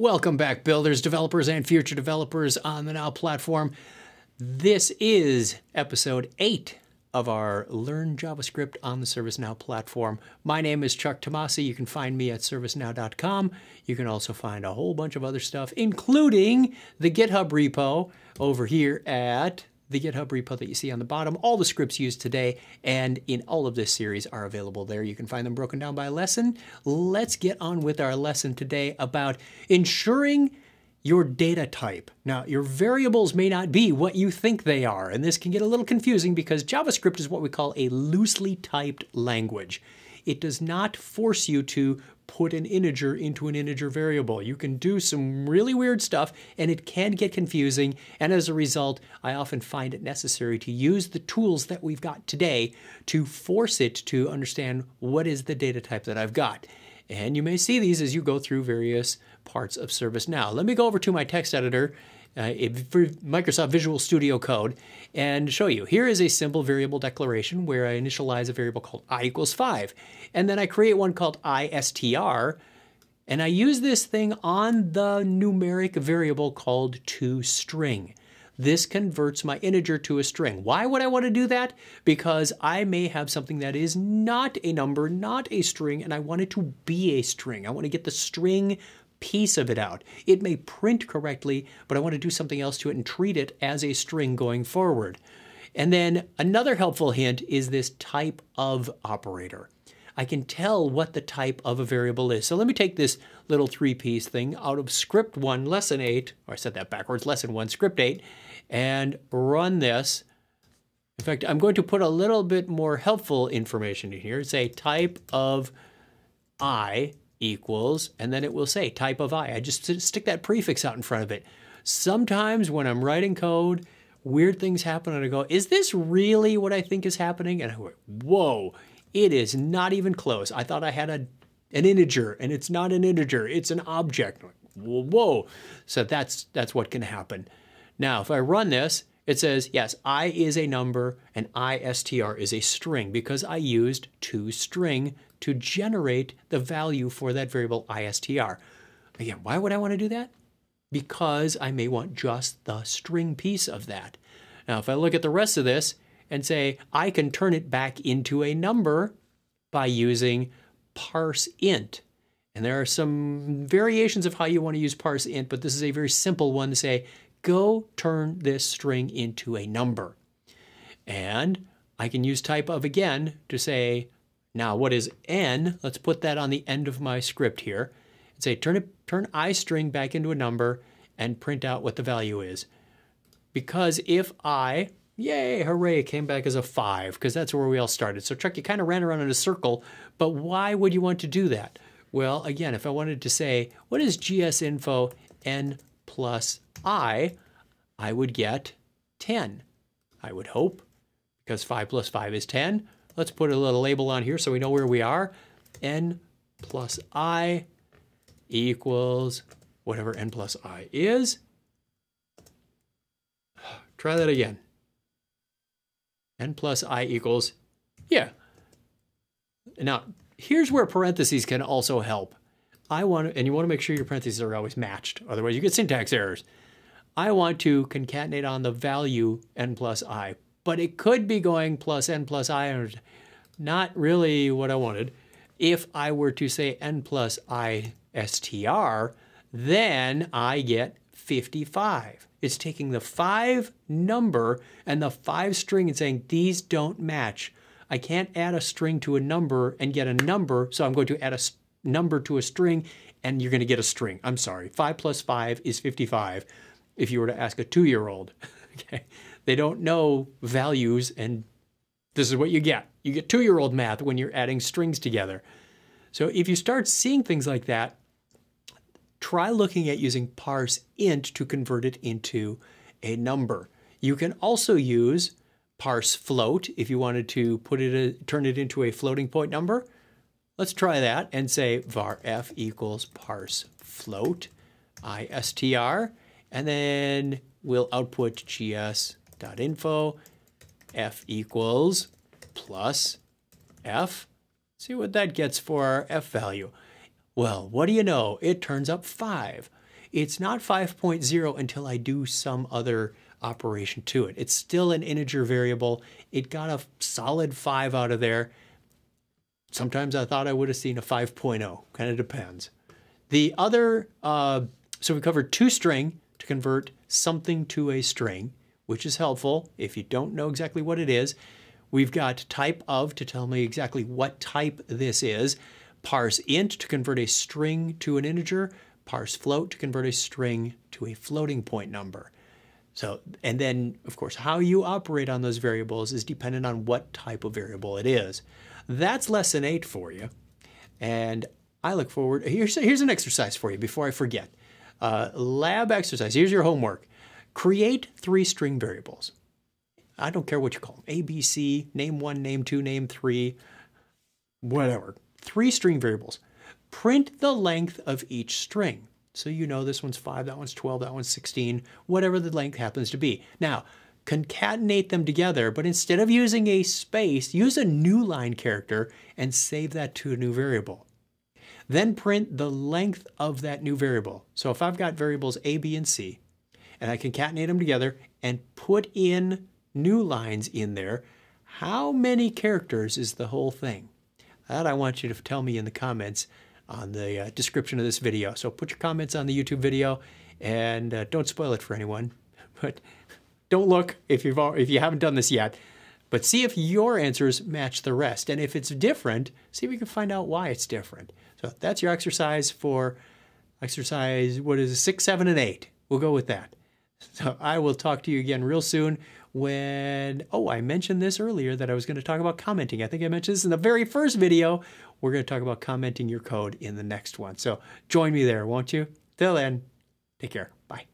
Welcome back, builders, developers, and future developers on the Now platform. This is episode 8 of our Learn JavaScript on the ServiceNow platform. My name is Chuck Tomasi. You can find me at servicenow.com. You can also find a whole bunch of other stuff, including the GitHub repo over here at the GitHub repo that you see on the bottom. All the scripts used today and in all of this series are available there. You can find them broken down by lesson. Let's get on with our lesson today about ensuring your data type. Now, your variables may not be what you think they are, and this can get a little confusing because JavaScript is what we call a loosely typed language. It does not force you to put an integer into an integer variable. You can do some really weird stuff and it can get confusing. And as a result, I often find it necessary to use the tools that we've got today to force it to understand what is the data type that I've got. And you may see these as you go through various parts of ServiceNow. Let me go over to my text editor uh, for Microsoft Visual Studio Code and show you. Here is a simple variable declaration where I initialize a variable called i equals 5. And then I create one called istr, and I use this thing on the numeric variable called toString. This converts my integer to a string. Why would I want to do that? Because I may have something that is not a number, not a string, and I want it to be a string. I want to get the string piece of it out. It may print correctly, but I want to do something else to it and treat it as a string going forward. And then another helpful hint is this type of operator. I can tell what the type of a variable is. So let me take this little three-piece thing out of script 1, lesson 8, or I said that backwards, lesson 1, script 8, and run this. In fact, I'm going to put a little bit more helpful information in here. Say type of i equals, and then it will say type of I. I just stick that prefix out in front of it. Sometimes when I'm writing code, weird things happen and I go, is this really what I think is happening? And I go, whoa, it is not even close. I thought I had a, an integer and it's not an integer, it's an object. Whoa. So that's, that's what can happen. Now, if I run this, it says, yes, I is a number and ISTR is a string because I used toString to generate the value for that variable ISTR. Again, why would I want to do that? Because I may want just the string piece of that. Now, if I look at the rest of this and say, I can turn it back into a number by using parse int. And there are some variations of how you want to use parseInt, but this is a very simple one to say, go turn this string into a number. And I can use type of again to say, now, what is n? Let's put that on the end of my script here and say turn, it, turn i string back into a number and print out what the value is. Because if i, yay, hooray, came back as a 5, because that's where we all started. So Chuck, you kind of ran around in a circle, but why would you want to do that? Well, again, if I wanted to say, what is gs.info n plus i, I would get 10, I would hope, because 5 plus 5 is 10. Let's put a little label on here so we know where we are. n plus i equals whatever n plus i is. Try that again. n plus i equals, yeah. Now, here's where parentheses can also help. I want, and you want to make sure your parentheses are always matched, otherwise you get syntax errors. I want to concatenate on the value n plus i, but it could be going plus n plus i, not really what I wanted. If I were to say n plus i str, then I get 55. It's taking the 5 number and the 5 string and saying these don't match. I can't add a string to a number and get a number, so I'm going to add a number to a string and you're going to get a string. I'm sorry. 5 plus 5 is 55 if you were to ask a two-year-old. okay. They don't know values, and this is what you get. You get two year old math when you're adding strings together. So if you start seeing things like that, try looking at using parse int to convert it into a number. You can also use parseFloat if you wanted to put it a, turn it into a floating point number. Let's try that and say var f equals parse float istr, and then we'll output gs.info f equals plus f. See what that gets for our f value. Well, what do you know? It turns up 5. it's not 5.0 until I do some other operation to it. It's still an integer variable. It got a solid 5 out of there. Sometimes I thought I would have seen a 5.0. Kind of depends. The other, uh, so we covered toString to convert something to a string, which is helpful if you don't know exactly what it is. We've got typeof to tell me exactly what type this is. parseInt to convert a string to an integer. parseFloat to convert a string to a floating point number. So, and then of course, how you operate on those variables is dependent on what type of variable it is. That's lesson eight for you. And I look forward, here's, here's an exercise for you before I forget. Uh, lab exercise, here's your homework. Create three string variables. I don't care what you call them, A, B, C, name one, name two, name three, whatever. Three string variables. Print the length of each string. So you know this one's 5, that one's 12, that one's 16, whatever the length happens to be. Now, concatenate them together, but instead of using a space, use a new line character and save that to a new variable. Then print the length of that new variable. So if I've got variables A, B, and C, and I concatenate them together and put in new lines in there, how many characters is the whole thing? That I want you to tell me in the comments on the uh, description of this video. So put your comments on the YouTube video and uh, don't spoil it for anyone. But don't look if you've if you haven't done this yet. But see if your answers match the rest. And if it's different, see if you can find out why it's different. So that's your exercise for exercise, what is it, six, seven, and eight. We'll go with that. So I will talk to you again real soon when, oh, I mentioned this earlier that I was going to talk about commenting. I think I mentioned this in the very first video. We're going to talk about commenting your code in the next one. So join me there, won't you? Till then, take care. Bye.